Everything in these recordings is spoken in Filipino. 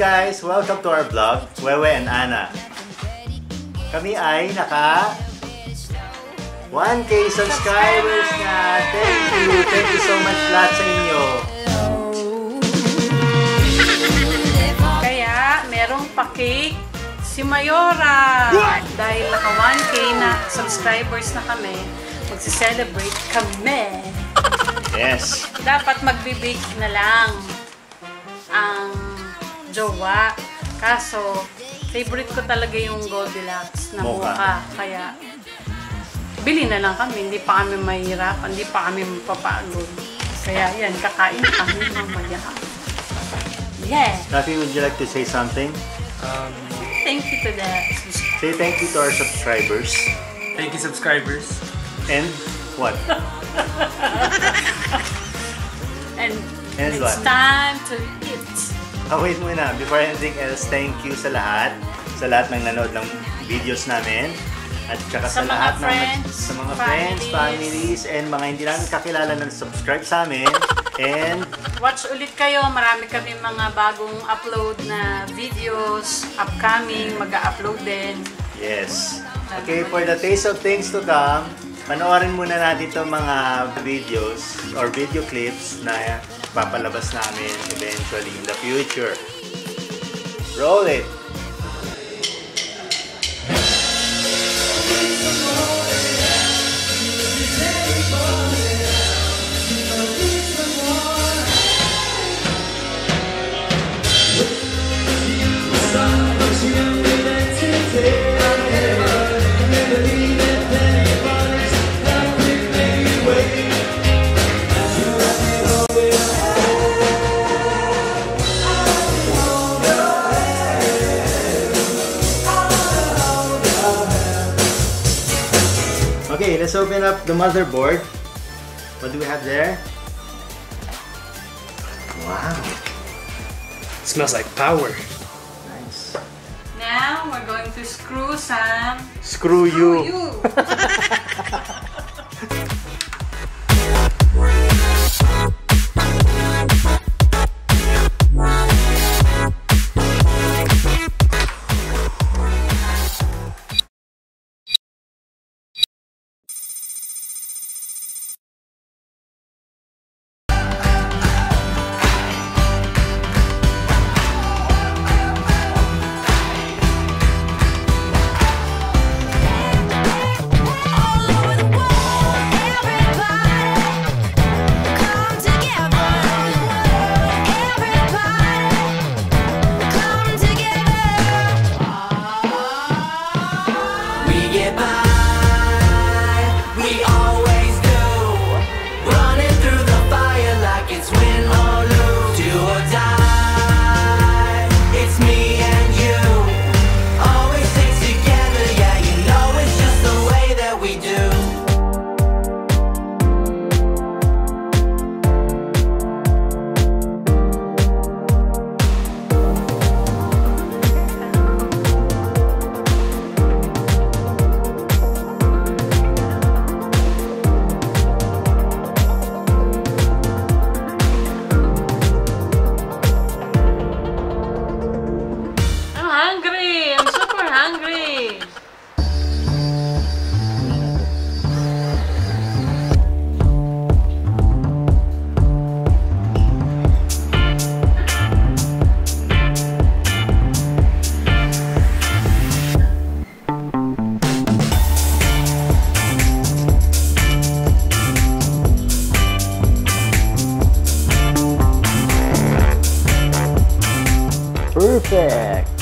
guys? Welcome to our vlog, Wewe and Ana. Kami ay naka 1K subscribers na. Thank you. Thank you so much lahat sa inyo. Kaya, merong pa-cake si Mayora. Dahil naka 1K na subscribers na kami, magsi-celebrate kami. Yes. Dapat magbe-bake na lang ang jowa. Kaso, favorite ko talaga yung Goldilocks na Mocha. mocha. Kaya, bili na lang kami. Hindi pa kami mahirap. Hindi pa kami mapapagod. Kaya yan, kakain kami mamaya. Yeah! Rafi, would you like to say something? Um, Thank you to the Say thank you to our subscribers. thank you, subscribers. And what? And, And it's what? time to eat. Oh, wait muna. Before anything else, thank you sa lahat. Sa lahat ng nanood ng videos namin. At saka sa, Sa mga lahat friends, ng sa mga friends, families. families, and mga hindi namin kakilala na subscribe sa amin. and Watch ulit kayo. Marami kami mga bagong upload na videos. Upcoming, mag-upload din. yes. Okay, for the taste of things to come, panoorin muna natin itong mga videos or video clips na papalabas namin eventually in the future. Roll it! Let's open up the motherboard. What do we have there? Wow, smells like power. nice. Now, we're going to screw some... Screw you. you! hungry! I'm super hungry! Perfect.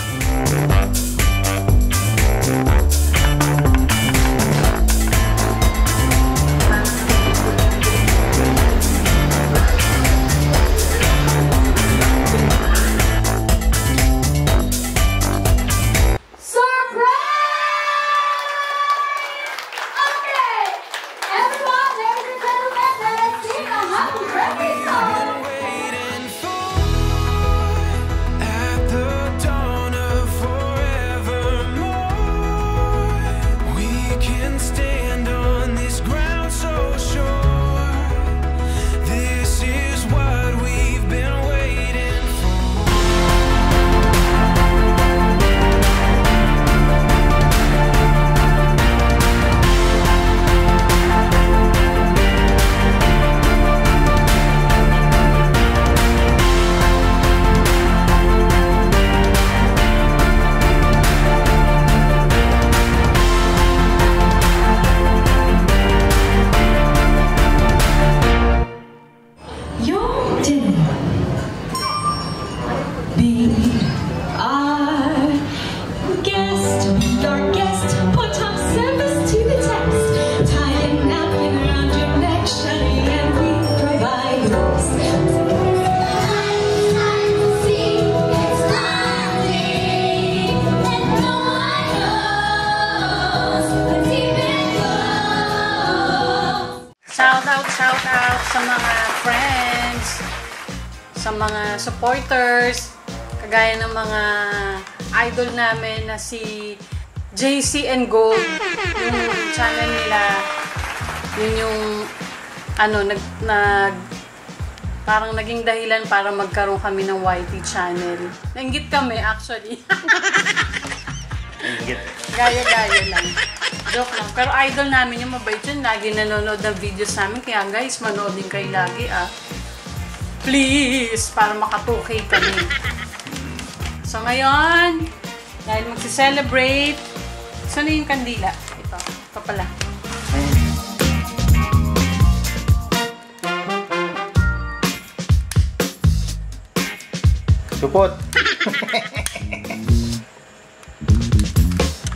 Mga idol namin na si JC and Gold, yung channel nila, yun yung ano, nag, nag parang naging dahilan para magkaroon kami ng YT channel. Nainggit kami actually. Ingit. Gaya-gaya lang. Joke lang. Pero idol namin yung mabait yun. Lagi nanonood ng videos namin. Kaya guys, manood din kayo lagi ah. Please! Para makatukay kami. So ngayon, dahil magsi-celebrate, saan na yung kandila? Ito. Ito pala. Supot.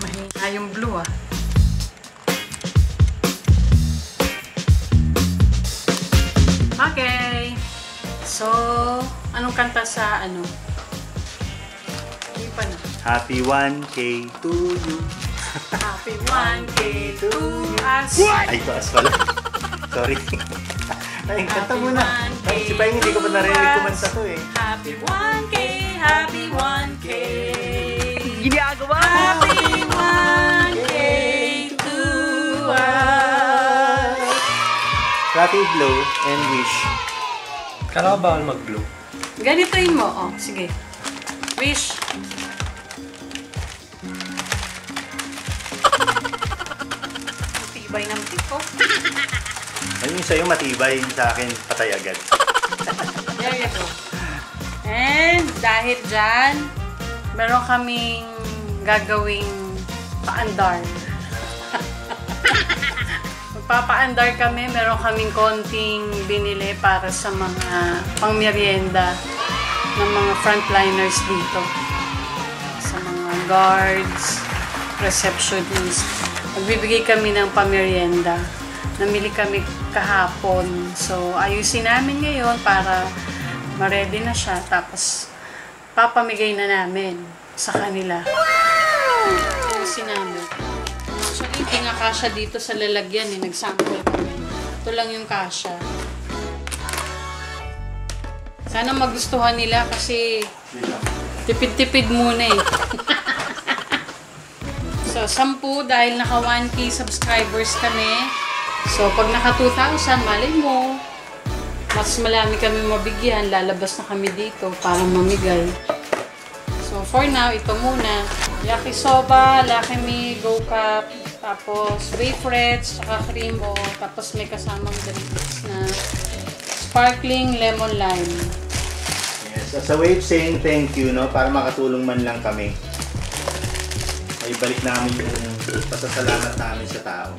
Mahina yung blue ah. Okay. So, anong kanta sa ano? Pa na. Happy 1K to you. Happy 1K to us. Ay, taas pala. Sorry. Ay, kanta Happy muna. 1K Ay, si Pahing hindi ko pa narinig to kumanta to eh. Happy 1K, happy 1K. Ginagawa! Happy 1K to us. Rocky Blow and Wish. Kala ko bawal mag-blow. Ganitoin mo, oh. Sige. Wish. Ang Tibay ng tiko. Ayun yung sa'yo matibay, yung sa akin patay agad. There you go. And dahil dyan, meron kaming gagawing paandar. Magpapaandar kami, meron kaming konting binili para sa mga pangmerienda ng mga frontliners dito. Sa mga guards, receptionist. Magbibigay kami ng pamerienda. Namili kami kahapon. So, ayusin namin ngayon para ma-ready na siya. Tapos, papamigay na namin sa kanila. Ayusin namin. Actually, hindi nga kasha dito sa lalagyan eh. Nag-sample kami. Ito lang yung kasha. Sana magustuhan nila kasi tipid-tipid muna eh. so, 10 dahil naka 1k subscribers kami. So, pag naka 2,000, malay mo, mas malami kami mabigyan, lalabas na kami dito para mamigay. So, for now, ito muna. Yakisoba, Me, Go Cup, tapos wafrets, saka creamo, tapos may kasamang drinks na sparkling lemon lime. Yes, as a way of saying thank you, no, para makatulong man lang kami. Ay balik namin yung pasasalamat namin sa tao.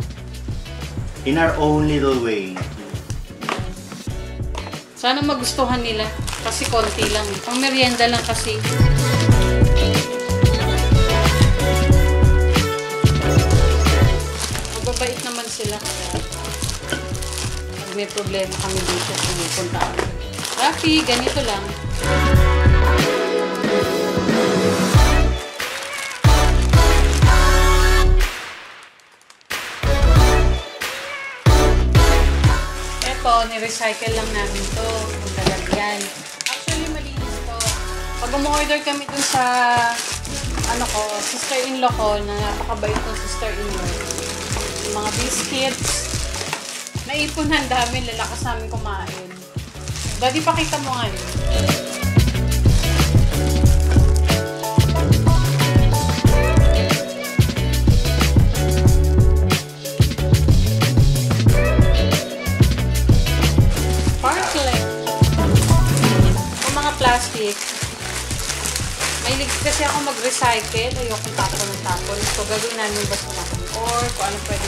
In our own little way. Sana magustuhan nila kasi konti lang. Pang merienda lang kasi. Mababait naman sila. Pag may problema kami dito, pumupunta kami. Rafi, ganito lang. Ni-recycle lang namin to. Kung lalagyan. Actually, malinis to. Pag umorder kami dun sa ano ko, sister-in-law ko, na napakabait ng sister-in-law. Mga biscuits. Naipunan dami, lalakas namin kumain. Daddy, pakita mo nga yun. Kasi ako mag-recycle. Ayokong tapon ng tapon. So, gagawin namin basta or kung ano pwede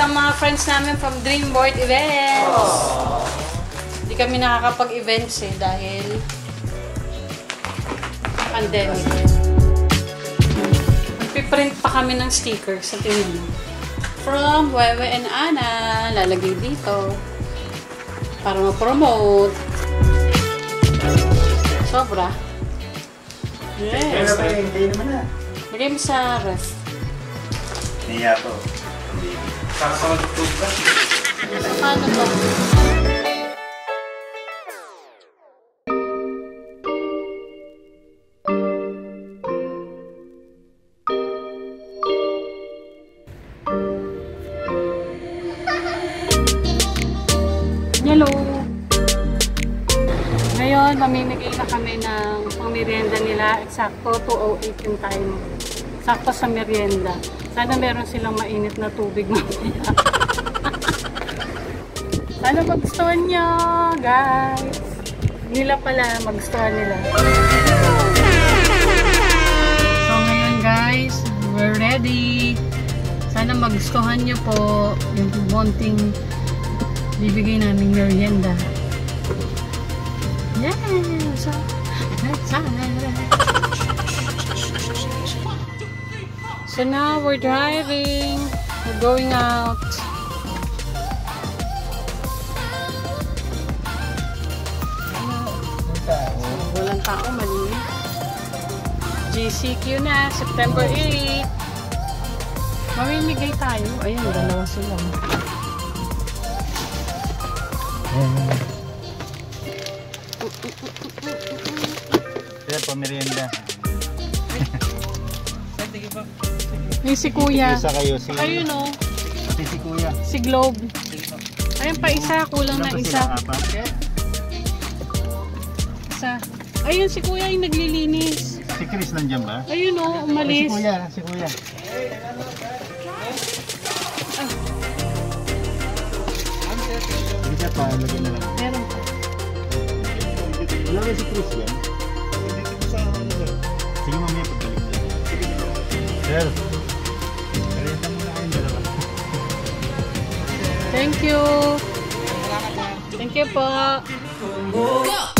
laman. friends namin from Dreamboard Events. Hindi kami nakakapag-events eh dahil pandemic. Magpiprint pa kami ng stickers sa tingin mo. From Wewe and Ana. Lalagay dito. Para ma-promote. Sobra. Yes. Hindi naman na. Lagay mo sa ref. Niya po. Paano to? Hello! Ngayon, mamimigay na kami ng pang merienda nila. Eksakto, 2.08 yung time. Sakto sa merienda. Sana meron silang mainit na tubig mamaya. Sana magustuhan nyo, guys. Nila pala, magustuhan nila. So ngayon guys, we're ready. Sana magustuhan nyo po yung munting bibigay namin merienda. Yes! So, excited! So now we're driving. We're going out. Walang tao, malinis. GCQ na, September 8. Mamimigay tayo. Ayun, dalawa sila. Sir, pamerienda. May si Kuya. Isa kayo. Si, Ayun o, Pati si Kuya. si Globe. Ayun pa isa, kulang na isa. Isa. Ayun si Kuya yung naglilinis. Si Chris nandiyan ba? Ayun o, Si umalis. Kuya, si Kuya. Hindi siya pa, lagyan na lang. Meron pa. Wala ba si Chris yan? Sir, merienda muna kayong dalawa. Thank you. Thank you po. Go!